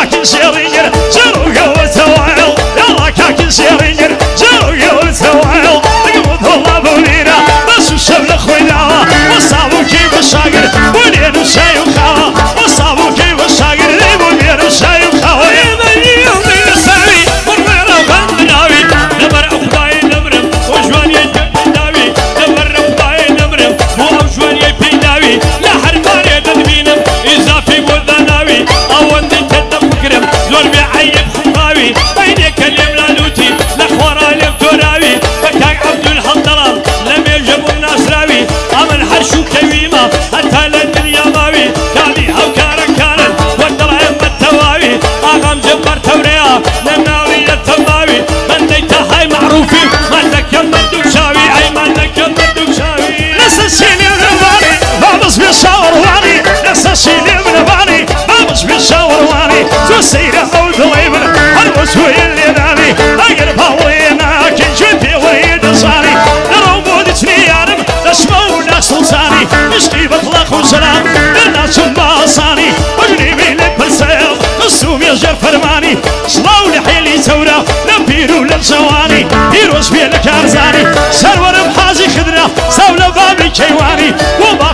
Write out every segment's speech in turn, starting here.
كاكن شيرين جرو قوة سواعل يلا كاكن شيرين كلم لالوتي الناس راوي. أمن حرشو كويمة حتى لن بێم جوانی پیرۆز بێ لە کارزانی سەرەرم حازی خدرا ساو لە بابی کەیوانی بۆ با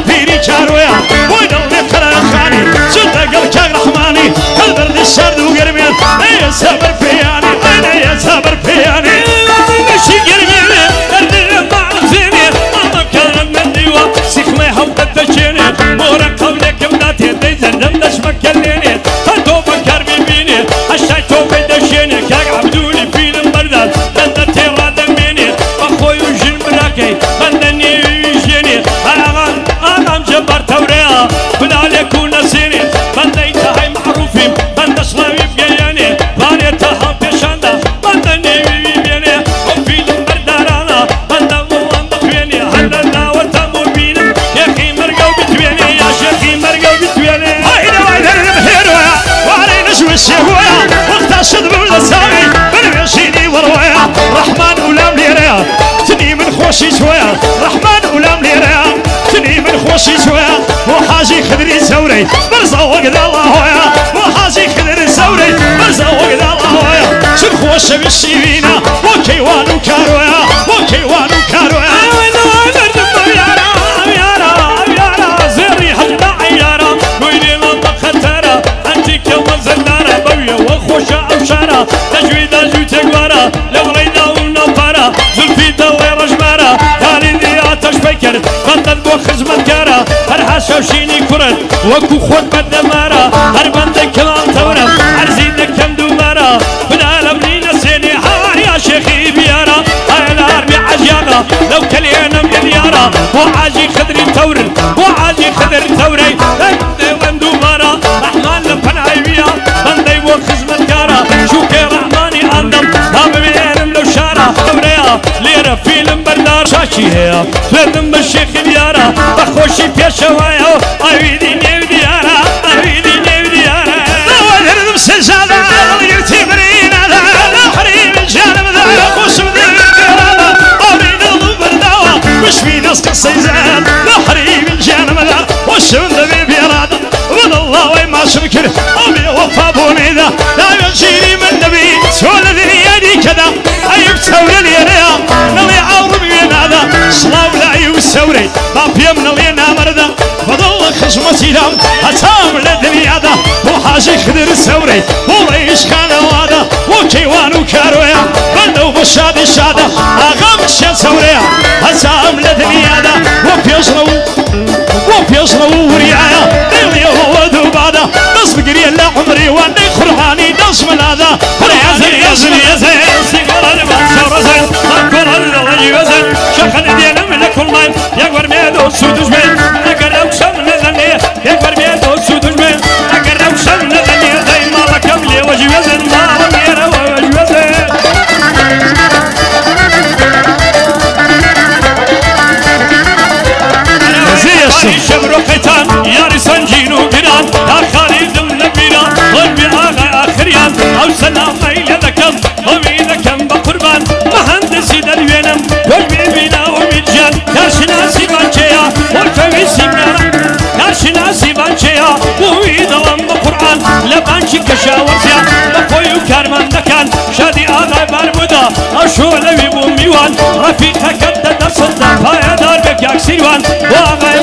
وحاجي خدري سوري برزا وقد الله يا وحاجي خدري سوري برزا وقد الله يا شنخوش بالشيبينا وكيوانو كارويا وكيوانو كارويا شوشيني كرد وكو خود کورد مارا هر بەدەمارە هەر تورا هر تەورە كم دو مارا بدا لەمری نەسێنێ هاي شێخی بیارە ئەلارمی عژیانە لەو کەلێنم دنیارە بۆ عاجی خدری تەورن بۆ عاجی خدري تورا خوشی هیا لدم بشی خیلیارا با خوشی پیش وایا آویدی نیو دیارا آویدی نیو دیارا. لوا دردم سجادا لگرتی برین ادا لحریم جانم دا خوشم دیگر ادا آمین البردا وش بیناس قصی زاد لحریم بيرم أتام لدنيا دا وحاجي خدر سوري وريش كان وادا وكيوانو كارويا بندو بشادي شادا أغام شا سوريا أتام لدنيا دا وبيجرو وبيجرو وريايا دليا وودو بادا بس بقري اللي عمري وأني قرحاني دش من هذا ريازي يزني يزني چی کشاورزیان بخۆی و کارمەندەکان شادی ئادای باربدا ئەو شۆلەوی بوو میوان ڕەفیقەکەت دەدەسڵدا پایەدار بێک یاکسیروان بۆ ئاغای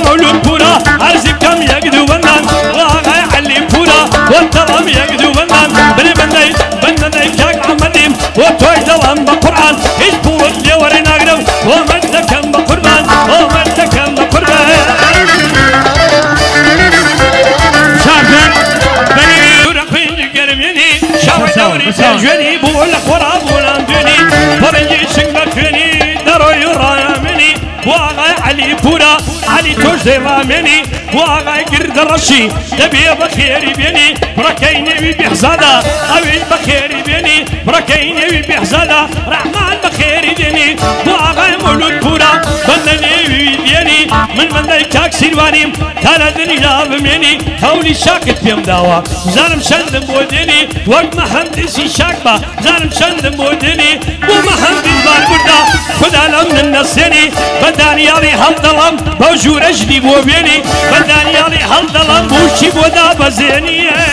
رامني واغا قرد رشي. تبي بخيري بيني بركيني بحزادا أوي بخيري بيني بركيني بحزادا رحمن بخيري بيني واغا مولود بورا. بيني بەندەی تاکسیروانیم تا لە دنیدا بمێنی هەولی شاکت پێم داوە زانم چەندم بۆ دێنی وەک مەهندسی شاک بە زانم چەندم بۆ دێنی بۆ مەهندین باکووردا خدا لەم من نەسێنی بە دانیاڵی هەڵدەڵم بەو ژوورەشنی بۆ بێنی بە دانیاڵی هەڵدەڵم بوشی بۆدا بەزێنیە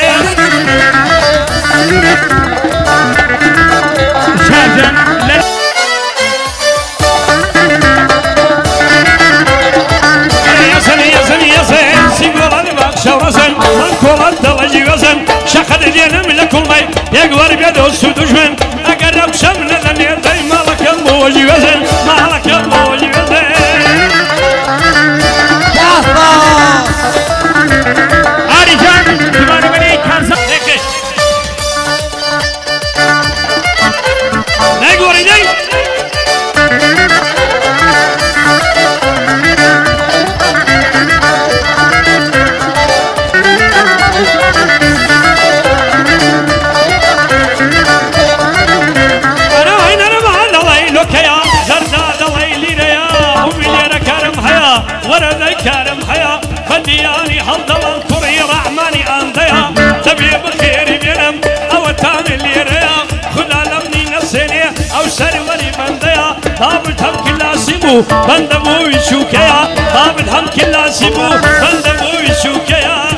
مڵی یەکوەری بێت و سوودژمن ئەگەر ئەم شەم لە لە نێردەی ماڵەکەم بۆ وەژی وەزن. ورد كرم حيا فدياني هالضل الكري رحماني انضيا تبي بخير بينم أو تاني اللي ريا خدا لمني نسيني أو سروري بنديا طابت هم كلا سيبو بندمو يشوكيا طابت هم كلا سيبو بندمو يشوكيا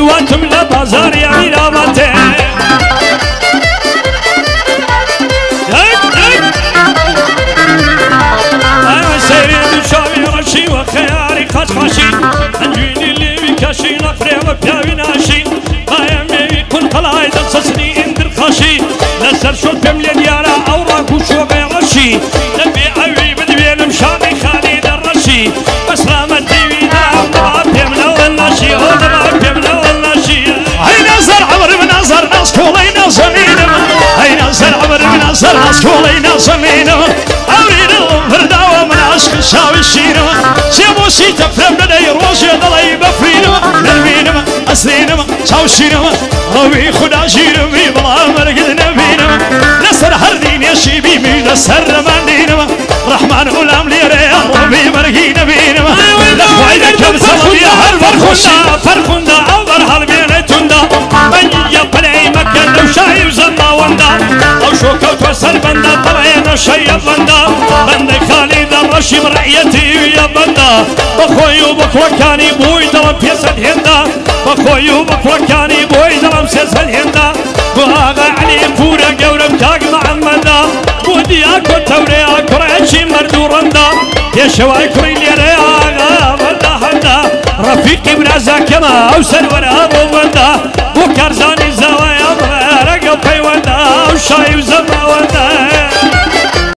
Ativatim in the ya الشين روي خدا شير بي بلا مرقد نبين نسر هردين يا شيبي من نسر ماندين رحمن غلام لي ريا ربي مرقي نبين لخوي كم سلام يا هربر خوشي فرخندا؟ فرخندا. أول هالبين تندا. من يبلي مكان لو شايف زما وندا. أو شو كوت وسر بندا طلعنا شي بندا. بند خالد الرشي مرعيتي يا بندا. بخوي وبكوكاني بوي دلم بيسد هندا. بخوي وبكوكاني بوي دلم سيسد هندا. بواغا علي فورا قورم تاق محمدا بودي أكو توري أكو رأيشي مردو رندا. يا شواي كري لي رياغا بندا هندا. رفيقي برازا كما أو سرور أبو بندا بو كرزاني زوايا رقب في وندا. وشاي وزما وندا.